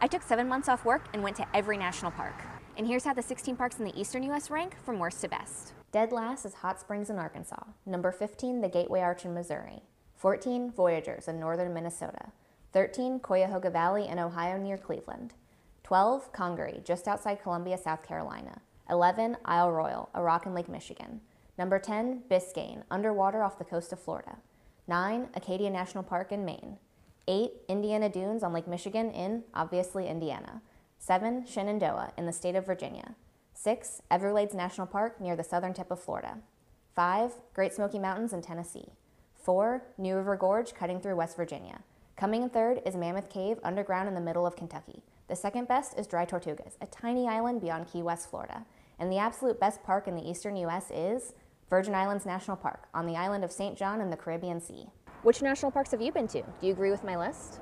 I took seven months off work and went to every national park. And here's how the 16 parks in the eastern US rank from worst to best. Dead last is Hot Springs in Arkansas. Number 15, the Gateway Arch in Missouri. 14, Voyageurs in northern Minnesota. 13, Cuyahoga Valley in Ohio near Cleveland. 12, Congaree, just outside Columbia, South Carolina. 11, Isle Royale, a rock in Lake Michigan. Number 10, Biscayne, underwater off the coast of Florida. 9, Acadia National Park in Maine. 8, Indiana Dunes on Lake Michigan in, obviously, Indiana. 7. Shenandoah in the state of Virginia. 6. Everglades National Park near the southern tip of Florida. 5. Great Smoky Mountains in Tennessee. 4. New River Gorge cutting through West Virginia. Coming in third is Mammoth Cave underground in the middle of Kentucky. The second best is Dry Tortugas, a tiny island beyond Key West, Florida. And the absolute best park in the eastern U.S. is Virgin Islands National Park on the island of St. John in the Caribbean Sea. Which national parks have you been to? Do you agree with my list?